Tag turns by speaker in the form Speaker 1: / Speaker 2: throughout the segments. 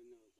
Speaker 1: another.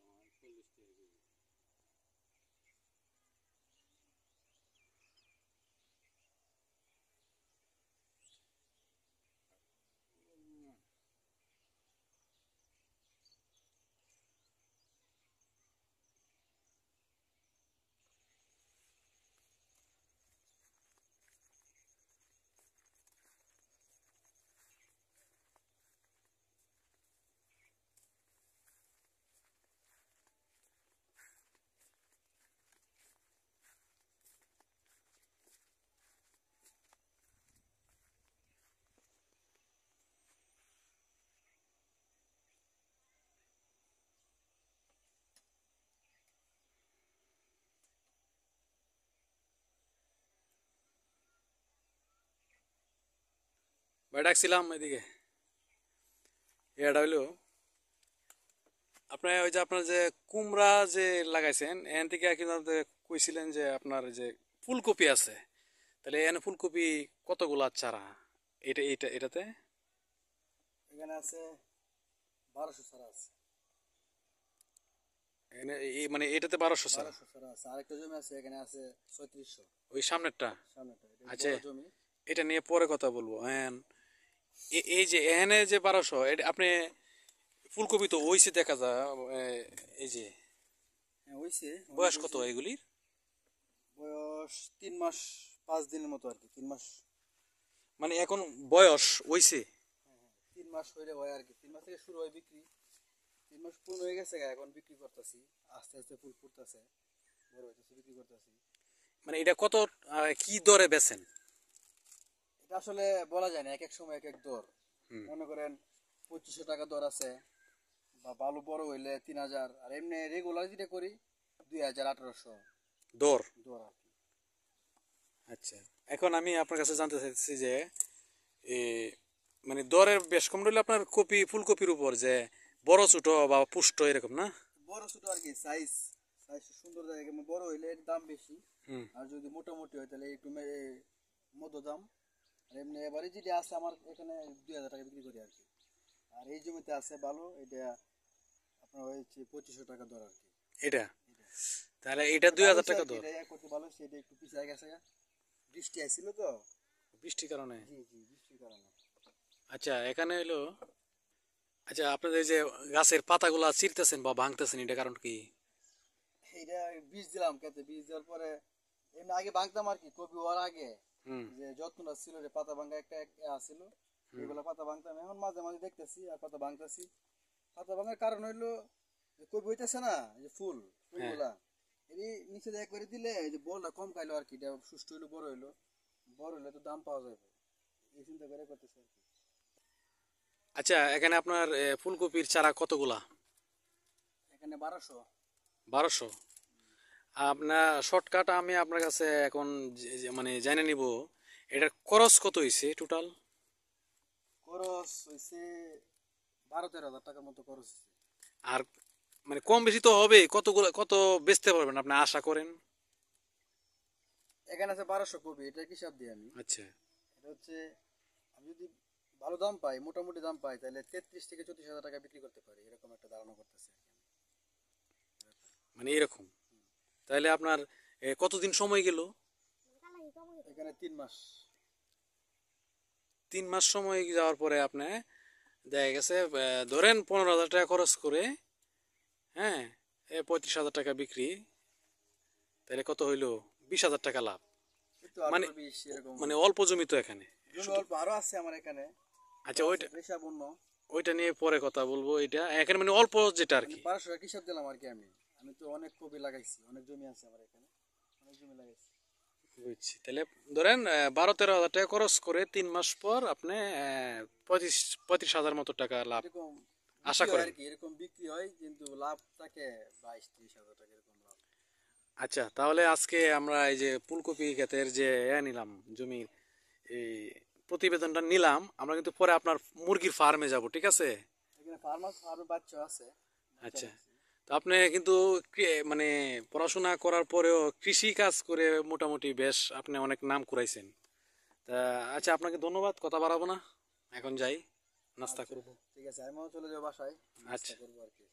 Speaker 1: ভাই ডাকছিলাম এদিকে এটা হইল আপনার ওই যে আপনার যে কুমড়া যে লাগাইছেন এখান থেকে কিন্তু কইছিলেন যে আপনার যে ফুলকপি আছে তাহলে এখানে ফুলকপি কতগুলা চারা এটা এটা এটাতে
Speaker 2: এখানে আছে বারোশো সারা আছে
Speaker 1: এখানে এই- মানে এটাতে বারোশো চারা
Speaker 2: আছে আরেকটা জমি আছে এখানে আছে ছয়ত্রিশশো
Speaker 1: ওই সামনেরটা
Speaker 2: সামনেটা এটা
Speaker 1: আচ্ছা।
Speaker 2: জমি
Speaker 1: এটা নিয়ে পরে কথা বলব হ্যাঁ এই যে এখানে যে বারোশো আপনি ফুলকপি তো ওইসে দেখা যায় এই যে।
Speaker 2: হ্যাঁ
Speaker 1: বয়স কত এগুলির?
Speaker 2: বয়স তিন মাস পাঁচ দিনের মতো আর কি তিন মাস।
Speaker 1: মানে এখন বয়স ওইসে?
Speaker 2: তিন মাস হইলে হয় আর কি তিন মাস থেকে শুরু হয় বিক্রি। তিন মাস পূর্ণ হয়ে গেছে এখন বিক্রি করতেছি আস্তে আস্তে ফুল ফুটতেছে বড় হইতেছে বিক্রি করতেছি।
Speaker 1: মানে এটা কত কি দরে বেচেন?
Speaker 2: এটা আসলে বলা যায় না এক এক সময় এক এক দর মনে করেন পঁচিশশো টাকা দর আছে বা ভালো বড় হইলে তিন হাজার আর এমনি রেগুলার যেটা করি দুই হাজার আঠারোশো।
Speaker 1: দর?
Speaker 2: দর আর কি।
Speaker 1: আচ্ছা এখন আমি আপনার কাছে জানতে চাইছি যে মানে দরের বেশ কম রইলে আপনার কপি ফুলকপির উপর যে বড় ছোট বা পুষ্ট এরকম না?
Speaker 2: বড় ছোট আর কি সাইজ সাইজ সুন্দর জায়গা বড় হইলে দাম বেশি। আর যদি মোটামুটি হয় তাহলে একটু মধ্য দাম। আর এমনি এবারে যেটা আছে আমার এখানে দুই হাজার টাকা বিক্রি করি আর কি। আর এই জমিতে আছে ভালো এটা আপনার হয়েছে পঁচিশশো টাকা দর আর কি।
Speaker 1: এটা? তাহলে এটা দুই হাজার টাকা দর?
Speaker 2: এটা করতে ভালো সেটা একটু পিছিয়ে গেছে বৃষ্টি আসছিল তো।
Speaker 1: বৃষ্টির কারণে?
Speaker 2: জি জি বৃষ্টির কারণে।
Speaker 1: আচ্ছা এখানে হইল আচ্ছা আপনাদের যে গাছের পাতাগুলা চিরতেছেন বা ভাঙতেছেন এটা কারণ কি?
Speaker 2: এটা বীজ দিলাম খেতে বীজ দেওয়ার পরে এমনি আগে ভাঙতাম আর কি কপি হওয়ার আগে। যে যত্নটা ছিল যে পাতা ভাঙা একটা আছিল এগুলো পাতা ভাঙতাম। এখন মাঝে মাঝে দেখতেছি আর পাতা ভাঙতেছি। পাতা ভাঙার কারণ হইল যে কবি হইতেছে না যে ফুল ফুলগুলা। এই নিচে দেয়া করে দিলে এই যে বলটা কম খাইলো আর কি এটা সুস্থ হইল বড় হইল। বড় হইলে তো দাম পাওয়া যাবে। এই চিন্তা করে করতেছে আর কি।
Speaker 1: আচ্ছা এখানে আপনার ফুলকপির চারা কতগুলা?
Speaker 2: এখানে বারোশো।
Speaker 1: বারোশো? আপনার শর্টকাট আমি আপনার কাছে এখন মানে জেনে নিব এটার খরচ কত হয়েছে টোটাল
Speaker 2: খরচ হয়েছে বারো তেরো হাজার টাকার মতো খরচ
Speaker 1: আর মানে কম বেশি তো হবে কতগুলো কত বেচতে পারবেন আপনি আশা করেন?
Speaker 2: এখানে আছে বারোশো কপি এটা হিসাব দিই আমি?
Speaker 1: আচ্ছা।
Speaker 2: এটা হচ্ছে আমি যদি ভালো দাম পাই মোটামুটি দাম পাই তাহলে তেত্রিশ থেকে চৌত্রিশ হাজার টাকা বিক্রি করতে পারি এরকম একটা ধারণা করতেছে
Speaker 1: মানে এরকম? তাহলে আপনার কতদিন সময় গেল?
Speaker 2: এখানে তিন মাস।
Speaker 1: তিন মাস সময় যাওয়ার পরে আপনি দেখা গেছে ধরেন পনেরো হাজার টাকা খরচ করে হ্যাঁ পঁয়ত্রিশ হাজার টাকা বিক্রি তাহলে কত হইল? বিশ হাজার টাকা লাভ। মানে- মানে অল্প জমি তো এখানে।
Speaker 2: আরও আছে আমার এখানে।
Speaker 1: আচ্ছা ওইটা ওইটা নিয়ে পরে কথা বলব এটা এখানে মানে অল্প যেটা আর কি।
Speaker 2: হিসাব দিলাম আর কি আমি। আমি তো অনেক কপি লাগাইছি অনেক জমি আছে আমার এখানে অনেক জমি লাগাইছি।
Speaker 1: বুঝছি। তাহলে ধরেন বারো তেরো হাজার টাকা খরচ করে তিন মাস পর আপনি আহ, পঁয়ত্রিশ হাজার মতো টাকা লাভ আশা
Speaker 2: বিক্রি হয়
Speaker 1: করেন।
Speaker 2: আর কি এরকম বিক্রি হয় কিন্তু লাভ থাকে বাইশ ত্রিশ হাজার টাকা এরকম লাভ।
Speaker 1: আচ্ছা তাহলে আজকে আমরা এই যে ফুলকপি ক্ষেতের যে এ নিলাম জমির এই প্রতিবেদনটা নিলাম আমরা কিন্তু পরে আপনার মুরগির ফার্মে যাব ঠিক আছে?
Speaker 2: এখানে ফার্মার ফার্মের বাচ্চা আছে।
Speaker 1: আচ্ছা। তো আপনি কিন্তু মানে পড়াশোনা করার পরেও কৃষি কাজ করে মোটামুটি বেশ আপনি অনেক নাম কুড়াইছেন। তা আচ্ছা আপনাকে ধন্যবাদ কথা বাড়াবো না? এখন যাই নাস্তা করব।
Speaker 2: ঠিক আছে আমিও চলে যাব বাসায়
Speaker 1: আচ্ছা।
Speaker 2: করব আর কি।